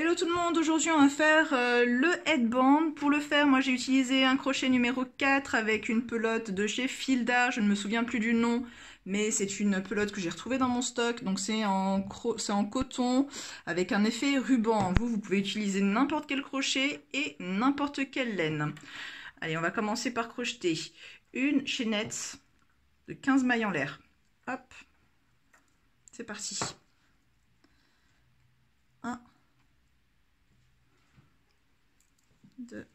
Hello tout le monde, aujourd'hui on va faire euh, le headband. Pour le faire, moi j'ai utilisé un crochet numéro 4 avec une pelote de chez Filda, je ne me souviens plus du nom, mais c'est une pelote que j'ai retrouvée dans mon stock, donc c'est en, coton avec un effet ruban. Vous, vous pouvez utiliser n'importe quel crochet et n'importe quelle laine. Allez, on va commencer par crocheter une chaînette de 15 mailles en l'air. Hop, c'est parti. 1, 2,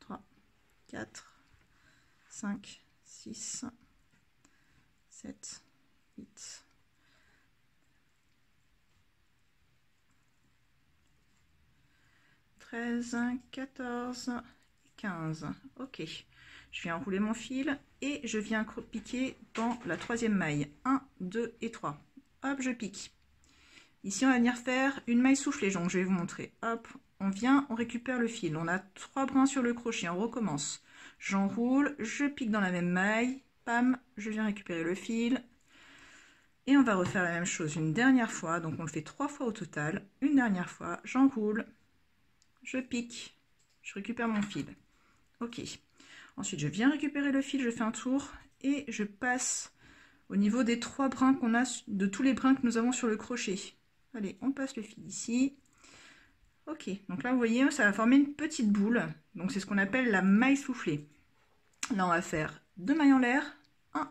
3, 4, 5, 6, 7, 8, 13, 14 et 15. Ok, je viens enrouler mon fil et je viens piquer dans la troisième maille. 1, 2 et 3. Hop, je pique. Ici, on va venir faire une maille soufflée, donc je vais vous montrer. Hop, on vient, on récupère le fil. On a trois brins sur le crochet, on recommence. J'enroule, je pique dans la même maille, pam, je viens récupérer le fil. Et on va refaire la même chose une dernière fois, donc on le fait trois fois au total. Une dernière fois, j'enroule, je pique, je récupère mon fil. Ok. Ensuite, je viens récupérer le fil, je fais un tour et je passe au niveau des trois brins qu'on a, de tous les brins que nous avons sur le crochet. Allez, on passe le fil ici. Ok, donc là vous voyez, ça va former une petite boule. Donc c'est ce qu'on appelle la maille soufflée. Là on va faire deux mailles en l'air, 1,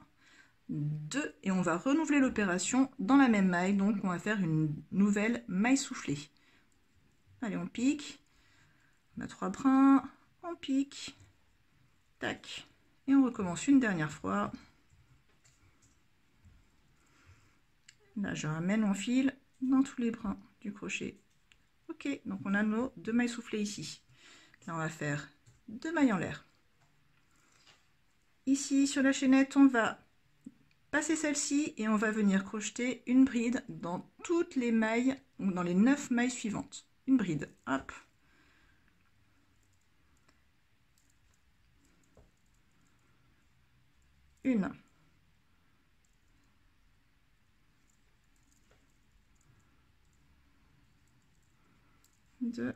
2, et on va renouveler l'opération dans la même maille. Donc on va faire une nouvelle maille soufflée. Allez, on pique. On a trois brins, on pique, tac, et on recommence une dernière fois. Là, je ramène mon fil dans tous les brins du crochet Ok, donc on a nos deux mailles soufflées ici. Là, on va faire deux mailles en l'air. Ici, sur la chaînette, on va passer celle-ci et on va venir crocheter une bride dans toutes les mailles, ou dans les neuf mailles suivantes. Une bride, hop. Une. 2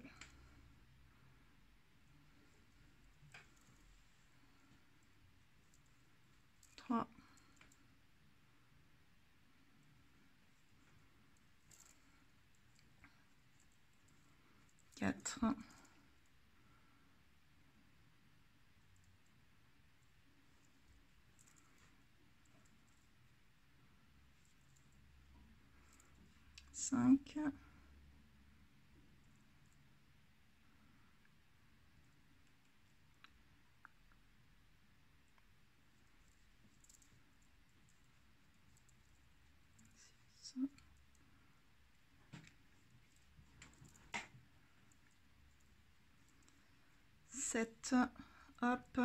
3 4 5 7, hop,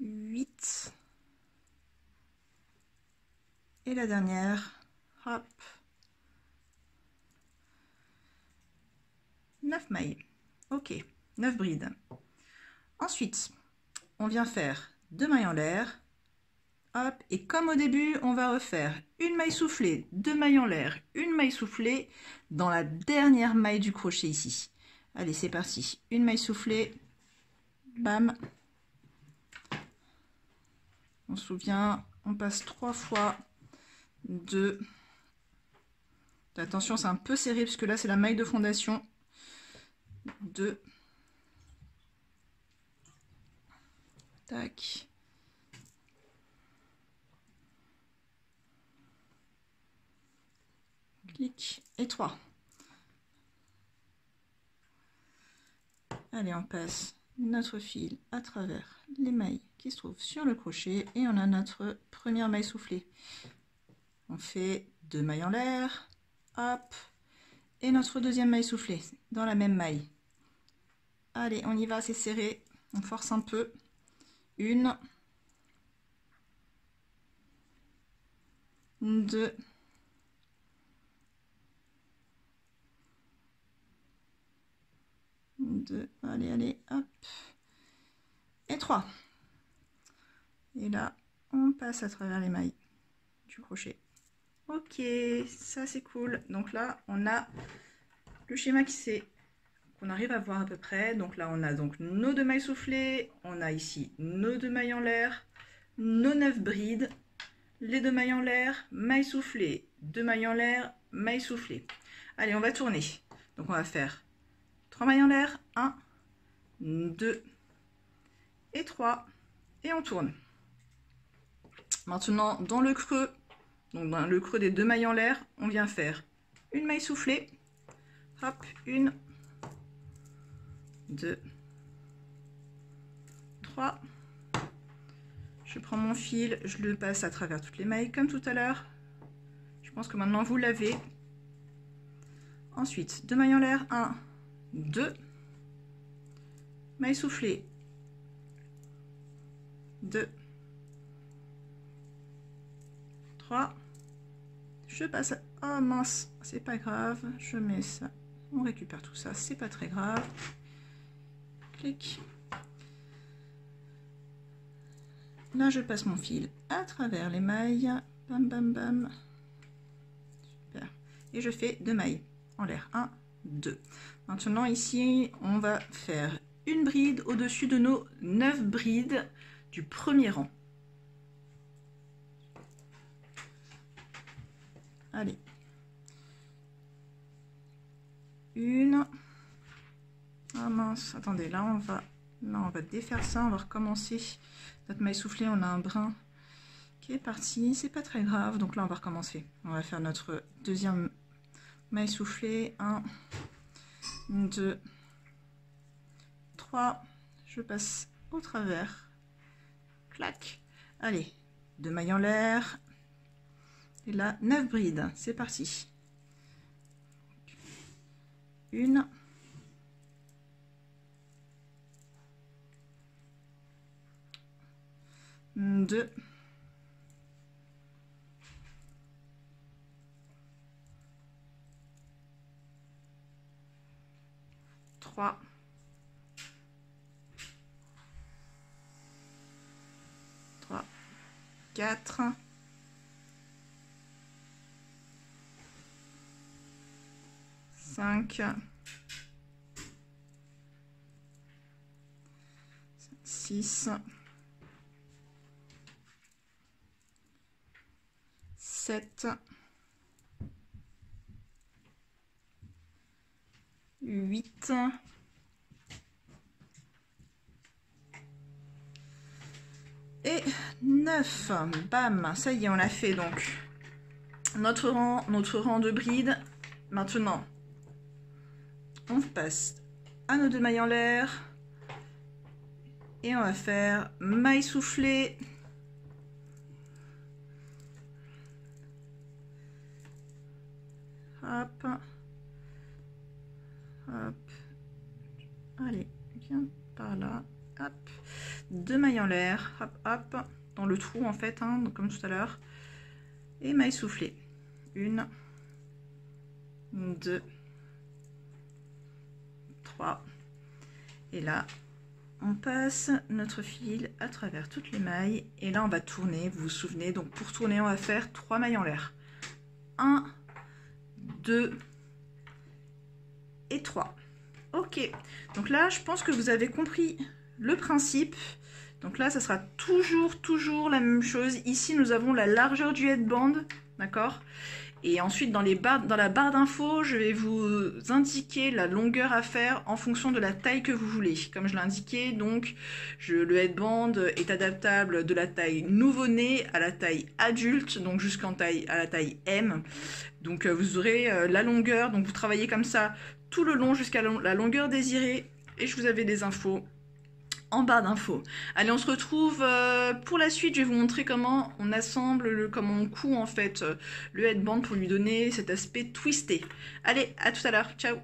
8, et la dernière, hop, 9 mailles. Ok, 9 brides. Ensuite, on vient faire deux mailles en l'air, hop, et comme au début, on va refaire une maille soufflée, deux mailles en l'air, une maille soufflée dans la dernière maille du crochet ici. Allez, c'est parti. Une maille soufflée. Bam. On se souvient, on passe trois fois deux. Attention, c'est un peu serré parce que là, c'est la maille de fondation. Deux. Tac. Clic. Et trois. Allez, on passe notre fil à travers les mailles qui se trouvent sur le crochet et on a notre première maille soufflée. On fait deux mailles en l'air, hop, et notre deuxième maille soufflée dans la même maille. Allez, on y va, c'est serré, on force un peu. Une, deux, allez, allez, hop, et 3. Et là, on passe à travers les mailles du crochet. Ok, ça c'est cool. Donc là, on a le schéma qui c'est qu'on arrive à voir à peu près. Donc là, on a donc nos deux mailles soufflées, on a ici nos deux mailles en l'air, nos neuf brides, les deux mailles en l'air, mailles soufflées, deux mailles en l'air, mailles soufflées. Allez, on va tourner. Donc on va faire trois mailles en l'air, 1, 2 et 3, et on tourne. Maintenant, dans le creux, donc dans le creux des deux mailles en l'air, on vient faire une maille soufflée, hop, une, deux, trois. Je prends mon fil, je le passe à travers toutes les mailles comme tout à l'heure. Je pense que maintenant vous l'avez. Ensuite, deux mailles en l'air, 1, 2, maille soufflée, 2, 3, je passe, oh mince, c'est pas grave, je mets ça, on récupère tout ça, c'est pas très grave, clic, là je passe mon fil à travers les mailles, bam bam bam, super, et je fais deux mailles en l'air, 1, 2. Maintenant ici, on va faire une bride au-dessus de nos 9 brides du premier rang. Allez. Une. Ah mince, attendez, là on va là on va défaire ça, on va recommencer. Notre maille soufflée, on a un brin qui est parti, c'est pas très grave, donc là on va recommencer. On va faire notre deuxième maille soufflée, 1, 2, 3, je passe au travers, clac, allez, deux mailles en l'air, et là, 9 brides, c'est parti. Une, deux, 3, 3, 4, 5, 6, 7, 8, et 9. Bam, ça y est, on a fait donc notre rang, notre rang de bride. Maintenant, on passe à nos deux mailles en l'air et on va faire maille soufflée. Hop. Allez, viens par là. Hop. Deux mailles en l'air. Hop, hop. Dans le trou en fait, hein, comme tout à l'heure. Et maille soufflée. Une. Deux. Trois. Et là, on passe notre fil à travers toutes les mailles. Et là, on va tourner. Vous vous souvenez, donc pour tourner, on va faire trois mailles en l'air. 1, 2 et 3. Ok, donc là, je pense que vous avez compris le principe. Donc là, ça sera toujours, toujours la même chose. Ici, nous avons la largeur du headband, d'accord? Et ensuite, dans, les barres, dans la barre d'infos, je vais vous indiquer la longueur à faire en fonction de la taille que vous voulez. Comme je l'ai indiqué, donc, le headband est adaptable de la taille nouveau-né à la taille adulte, donc jusqu'en taille à la taille M. Donc, euh, vous aurez euh, la longueur, donc vous travaillez comme ça le long jusqu'à la longueur désirée. Et je vous avais des infos en barre d'infos. Allez, on se retrouve euh, pour la suite. Je vais vous montrer comment on assemble, le, comment on coud en fait euh, le headband pour lui donner cet aspect twisté. Allez, à tout à l'heure. Ciao